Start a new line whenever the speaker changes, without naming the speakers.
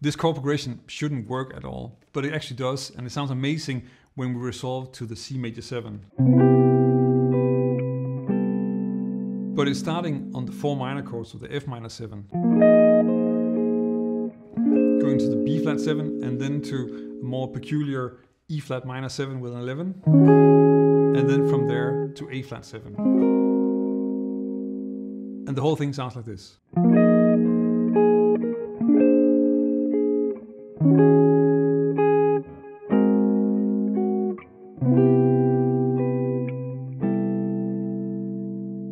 This chord progression shouldn't work at all, but it actually does, and it sounds amazing when we resolve to the C major 7. But it's starting on the 4 minor chord, so the F minor 7. Going to the B flat 7, and then to a more peculiar E flat minor 7 with an 11. And then from there to A flat 7. And the whole thing sounds like this. thank you.